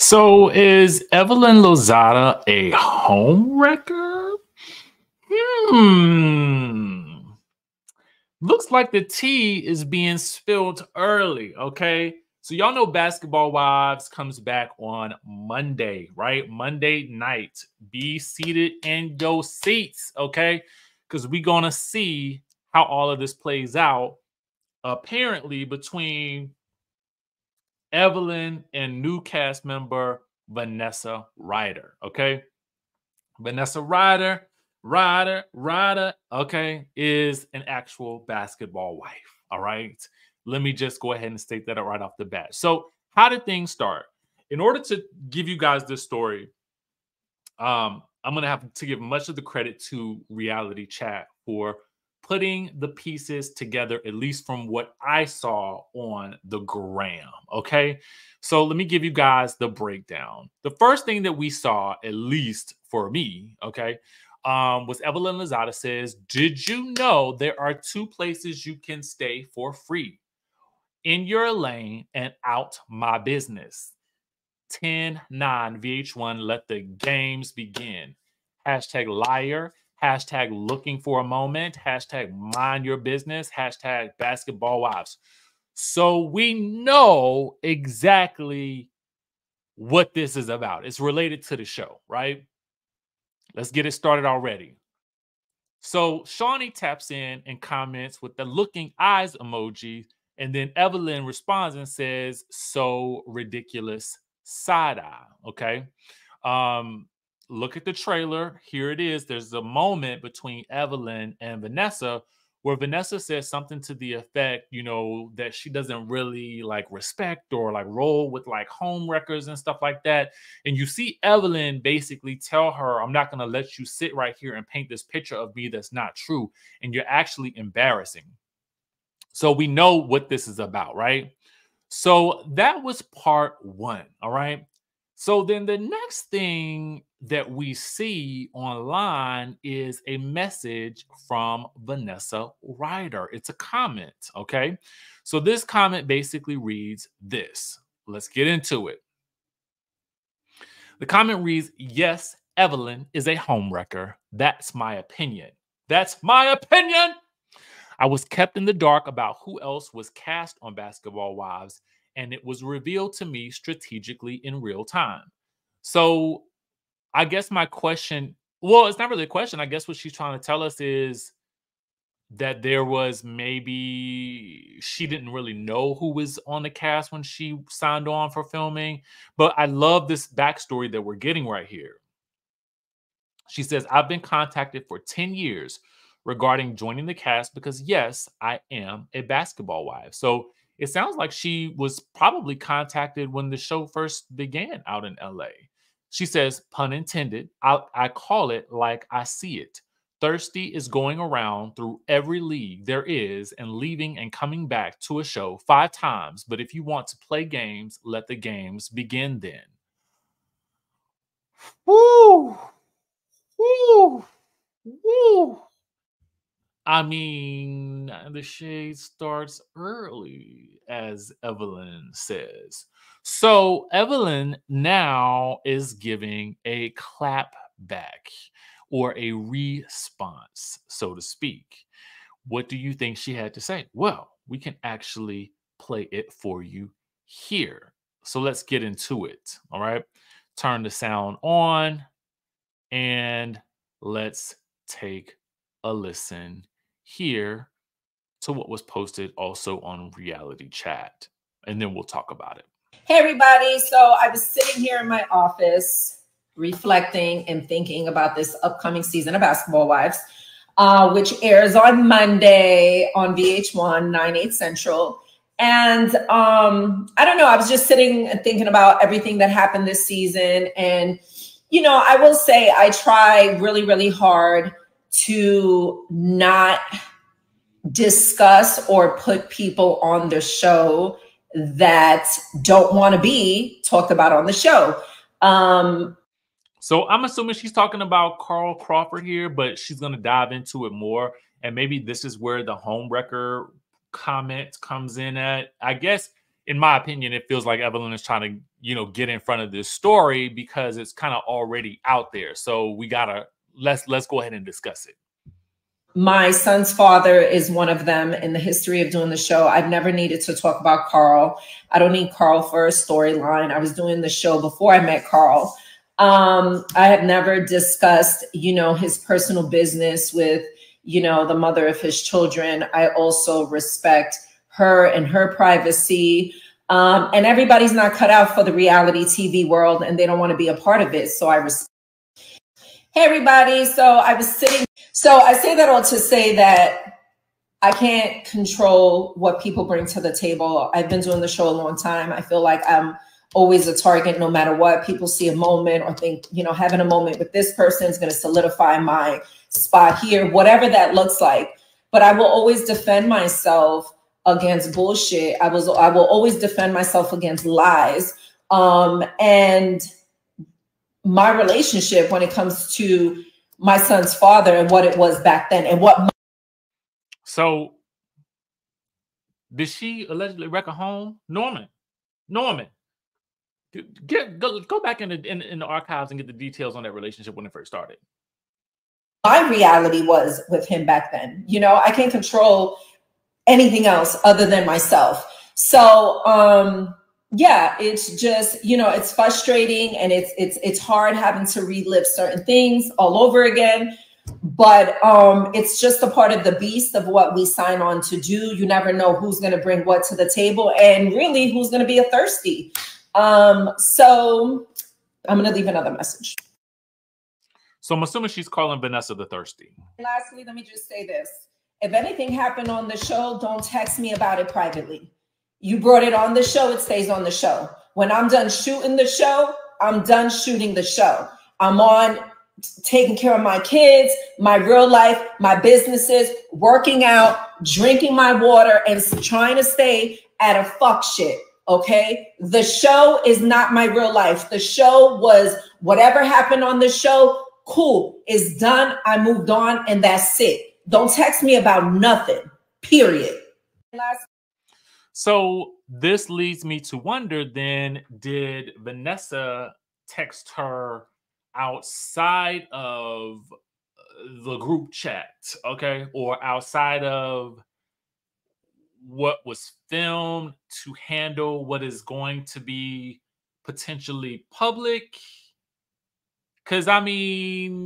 So is Evelyn Lozada a home wrecker? Hmm. Looks like the tea is being spilled early. Okay. So y'all know Basketball Wives comes back on Monday, right? Monday night. Be seated in your seats, okay? Because we're gonna see how all of this plays out. Apparently, between Evelyn and new cast member Vanessa Ryder. Okay. Vanessa Ryder, Ryder, Ryder, okay, is an actual basketball wife. All right. Let me just go ahead and state that right off the bat. So, how did things start? In order to give you guys this story, um, I'm going to have to give much of the credit to Reality Chat for putting the pieces together, at least from what I saw on the gram. Okay. So let me give you guys the breakdown. The first thing that we saw, at least for me, okay, um, was Evelyn Lozada says, Did you know there are two places you can stay for free? In your lane and out my business. 10 9 VH1, let the games begin. Hashtag liar hashtag looking for a moment, hashtag mind your business, hashtag basketball wives. So we know exactly what this is about. It's related to the show, right? Let's get it started already. So Shaunie taps in and comments with the looking eyes emoji. And then Evelyn responds and says, so ridiculous side eye. Okay. Um, look at the trailer. Here it is. There's a moment between Evelyn and Vanessa where Vanessa says something to the effect, you know, that she doesn't really like respect or like roll with like home wreckers and stuff like that. And you see Evelyn basically tell her, I'm not going to let you sit right here and paint this picture of me that's not true. And you're actually embarrassing. So we know what this is about, right? So that was part one. All right. So then the next thing that we see online is a message from Vanessa Ryder. It's a comment, okay? So this comment basically reads this. Let's get into it. The comment reads, Yes, Evelyn is a homewrecker. That's my opinion. That's my opinion. I was kept in the dark about who else was cast on Basketball Wives, and it was revealed to me strategically in real time. So I guess my question, well, it's not really a question. I guess what she's trying to tell us is that there was maybe she didn't really know who was on the cast when she signed on for filming. But I love this backstory that we're getting right here. She says, I've been contacted for 10 years regarding joining the cast because, yes, I am a basketball wife. So it sounds like she was probably contacted when the show first began out in LA. She says, pun intended, I, I call it like I see it. Thirsty is going around through every league there is and leaving and coming back to a show five times. But if you want to play games, let the games begin then. Woo! Woo! Woo! I mean, the shade starts early, as Evelyn says. So Evelyn now is giving a clap back or a response, so to speak. What do you think she had to say? Well, we can actually play it for you here. So let's get into it. All right. Turn the sound on and let's take a listen here to what was posted also on reality chat and then we'll talk about it. Hey everybody. So i was sitting here in my office reflecting and thinking about this upcoming season of basketball wives uh, which airs on monday on vh1 9 8 central. And um, i don't know i was just sitting and thinking about everything that happened this season. And you know i will say i try really really hard to not discuss or put people on the show that don't want to be talked about on the show. Um, so I'm assuming she's talking about Carl Crawford here, but she's going to dive into it more. And maybe this is where the home wrecker comment comes in at. I guess in my opinion, it feels like Evelyn is trying to, you know, get in front of this story because it's kind of already out there. So we gotta let's let's go ahead and discuss it. My son's father is one of them in the history of doing the show. I've never needed to talk about Carl. I don't need Carl for a storyline. I was doing the show before I met Carl. Um, I have never discussed, you know, his personal business with, you know, the mother of his children. I also respect her and her privacy. Um, and everybody's not cut out for the reality TV world and they don't want to be a part of it. So I respect. Hey, everybody. So I was sitting. So I say that all to say that I can't control what people bring to the table. I've been doing the show a long time. I feel like I'm always a target no matter what. People see a moment or think, you know, having a moment with this person is going to solidify my spot here, whatever that looks like. But I will always defend myself against bullshit. I was I will always defend myself against lies. Um, and my relationship when it comes to my son's father and what it was back then and what so did she allegedly wreck a home? Norman norman get go, go back in the in, in the archives and get the details on that relationship when it first started. My reality was with him back then. You know i can't control anything else other than myself. So um yeah it's just you know it's frustrating and it's it's it's hard having to relive certain things all over again. But um it's just a part of the beast of what we sign on to do. You never know who's going to bring what to the table and really who's going to be a thirsty. Um so i'm going to leave another message. So i'm assuming she's calling vanessa the thirsty. Lastly let me just say this. If anything happened on the show don't text me about it privately you brought it on the show, it stays on the show. When I'm done shooting the show, I'm done shooting the show. I'm on taking care of my kids, my real life, my businesses, working out, drinking my water, and trying to stay at a fuck shit. Okay. The show is not my real life. The show was whatever happened on the show. Cool. It's done. I moved on, and that's it. Don't text me about nothing. Period. Last so this leads me to wonder then did Vanessa text her outside of uh, the group chat, okay, or outside of what was filmed to handle what is going to be potentially public? Because I mean,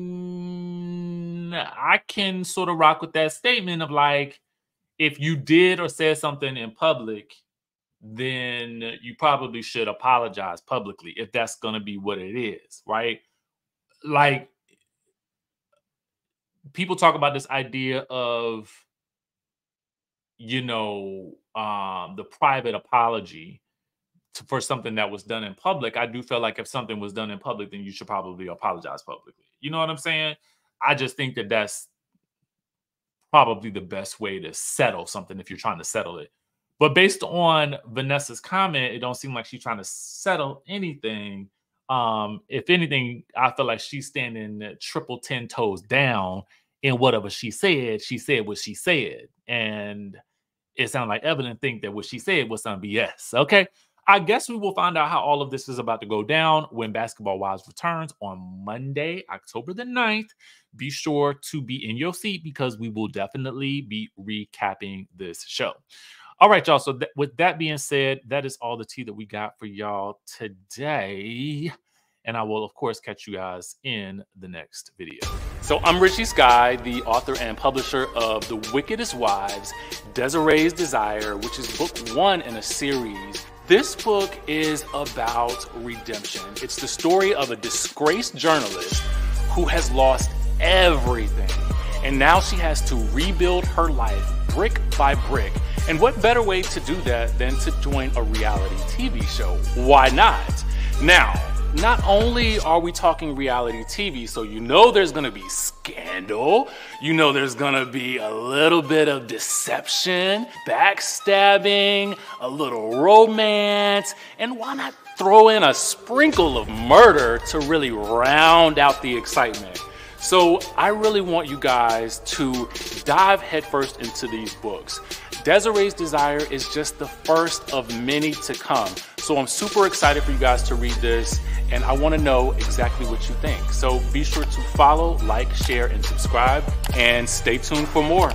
I can sort of rock with that statement of like, if you did or said something in public, then you probably should apologize publicly if that's going to be what it is, right? Like people talk about this idea of you know um the private apology to, for something that was done in public. I do feel like if something was done in public then you should probably apologize publicly. You know what i'm saying? I just think that that's probably the best way to settle something if you're trying to settle it. But based on Vanessa's comment, it don't seem like she's trying to settle anything. Um, if anything, I feel like she's standing triple ten toes down in whatever she said. She said what she said, and it sounded like Evelyn think that what she said was some BS. Okay, I guess we will find out how all of this is about to go down when Basketball Wives returns on Monday, October the 9th. Be sure to be in your seat because we will definitely be recapping this show. All right, y'all. So, th- with that being said, that is all the tea that we got for y'all today. And I will, of course, catch you guys in the next video. So, I'm Richie Skye, the author and publisher of The Wickedest Wives, Desiree's Desire, which is book one in a series this book is about redemption. It's the story of a disgraced journalist who has lost everything. And now she has to rebuild her life brick by brick. And what better way to do that than to join a reality TV show? Why not? Now, not only are we talking reality TV, so you know there's gonna be scandal, you know there's gonna be a little bit of deception, backstabbing, a little romance, and why not throw in a sprinkle of murder to really round out the excitement? So I really want you guys to dive headfirst into these books. Desiree's Desire is just the first of many to come. So I'm super excited for you guys to read this, and I want to know exactly what you think. So be sure to follow, like, share, and subscribe, and stay tuned for more.